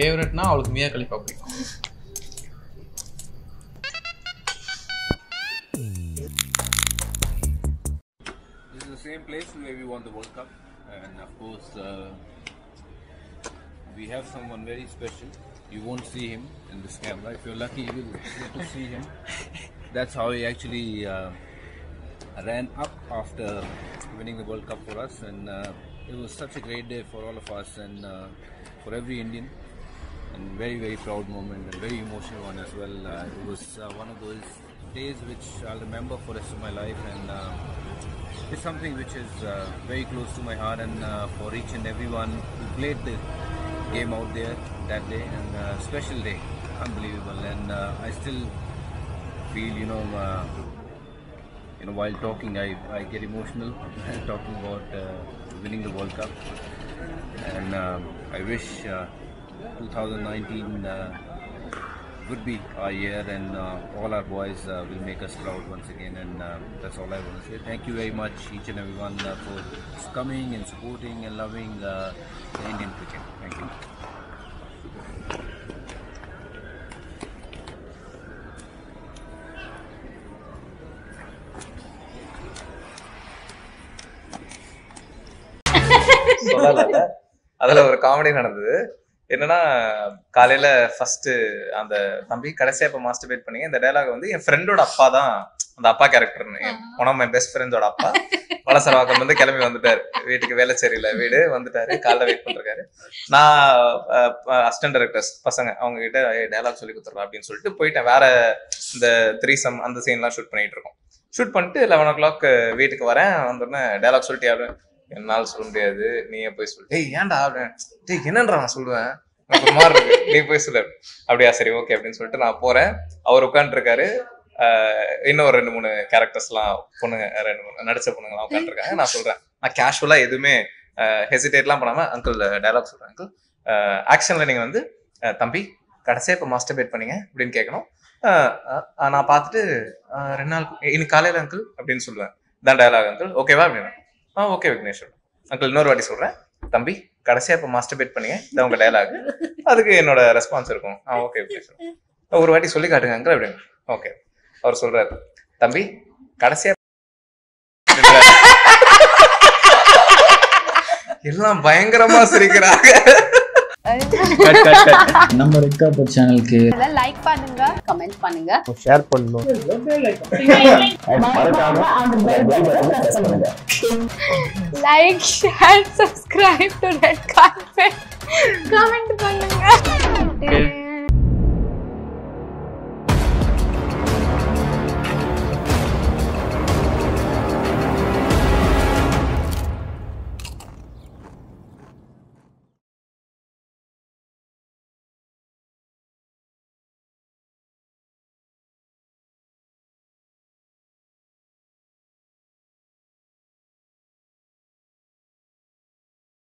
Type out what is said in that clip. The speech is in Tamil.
ஃபேவரட்னா அவளுக்கு மியா கலிஃபா பிடிக்கும் This is the same place where we won the World Cup, and of course, uh, we have someone very special. You won't see him in this camera. If you're lucky, you will get to see him. That's how he actually uh, ran up after winning the World Cup for us, and uh, it was such a great day for all of us and uh, for every Indian. and very, very proud moment and very emotional one as well. Uh, it was uh, one of those days which I'll remember for the rest of my life, and uh, it's something which is uh, very close to my heart and uh, for each and everyone who played the game out there that day and uh, special day. Unbelievable. And i still feel you know you know while talking i, I get emotional talking about winning the world cup. And i wish 2019 uh, would be our year and uh, all our boys uh, will make us proud once again and uh, that's all I want to say. Thank you very much each and everyone uh, for coming and supporting and loving uh, the Indian cricket. Thank you. சொல்லல அதுல ஒரு காமெடி நடந்தது என்னன்னா காலையில ஃபர்ஸ்ட் அந்த தம்பி கடைசியா இப்ப மாஸ்டர்பேட் பண்ணீங்க இந்த டயலாக் வந்து என் ஃப்ரெண்டோட அப்பா தான் அந்த அப்பா கேரக்டர்னு ஒன் ஆஃப் மை பெஸ்ட் ஃப்ரெண்டோட அப்பா. வளசரவாக்கம் வந்து கிளம்பி வந்துட்டாரு. வீட்டுக்கு வேலைச்சேரியில வீடு வந்துட்டாரு. காலைல வெயிட் பண்றாரு நான் அசிஸ்டன்ட் டைரக்டர்ஸ் பசங்க அவங்க கிட்ட டயலாக் சொல்லி கொடுத்துருவா அப்படின்னு சொல்லிட்டு போயிட்டேன். வேற இந்த த்ரீ சம் அந்த சீன்லாம் ஷூட் பண்ணிட்டு இருக்கோம். ஷூட் பண்ணிட்டு லெவன் ஓ கிளாக் வீட்டுக்கு வரேன். வந்தோடனே டயலாக் சொல்லிட்டு யாரு என்னால் சொல்ல முடியாது. நீயே போய் சொல்லு டேய் ஏன்டா அப்படின்னு. டேய் என்னன்றா நான் சொல்லுவேன்? மாதிரி இருக்கு. நீ போய் சொல்லு. அப்படியா சரி ஓகே அப்படின்னு சொல்லிட்டு நான் போறேன். அவர் உட்காந்துருக்காரு இன்னும் ஒரு ரெண்டு மூணு கேரக்டர்ஸ்லாம் பொண்ணுங்க ரெண்டு மூணு நடிச்ச பொண்ணுங்கலாம் உட்காந்துருக்காங்க நான் சொல்றேன். நான் கேஷுவலா எதுவுமே ஹெசிடேட்லாம் பண்ணாம அங்கிள் டயலாக் சொல்றேன் அங்கிள் ஆக்ஷன்ல நீங்க வந்து தம்பி கடைசியா இப்போ மாஸ்டர்பேட் பண்ணீங்க அப்படின்னு கேட்கணும் நான் பார்த்துட்டு ரெண்டு நாள் இன்னைக்கு காலையில அங்கிள் அப்படின்னு சொல்லுவேன். தான் டயலாக் அங்கிள் ஓகேவா அப்படின்னு. ஆ ஓகே விக்னேஷ் அங்கிள் இன்னொரு வாட்டி சொல்றேன். தம்பி கடைசியா இப்போ மாஸ்டர்பேட் பண்ணீங்க இதான் உங்க டயலாக் அதுக்கு என்னோட ரெஸ்பான்ஸ் இருக்கும். ஆ ஓகே விக்னேஷ் ஒரு வாட்டி சொல்லி காட்டுங்க அங்கிள் அப்படின்னு ஓகே. அவர் சொல்றாரு தம்பி கடைசியா எல்லாம் பயங்கரமா சிரிக்கிறாங்க. நம்ம ரெட் கார்பெட் சேனலுக்கு லைக் பண்ணுங்க கமெண்ட் பண்ணுங்க. ஷேர் பண்ணணும். Like share subscribe to red carpet comment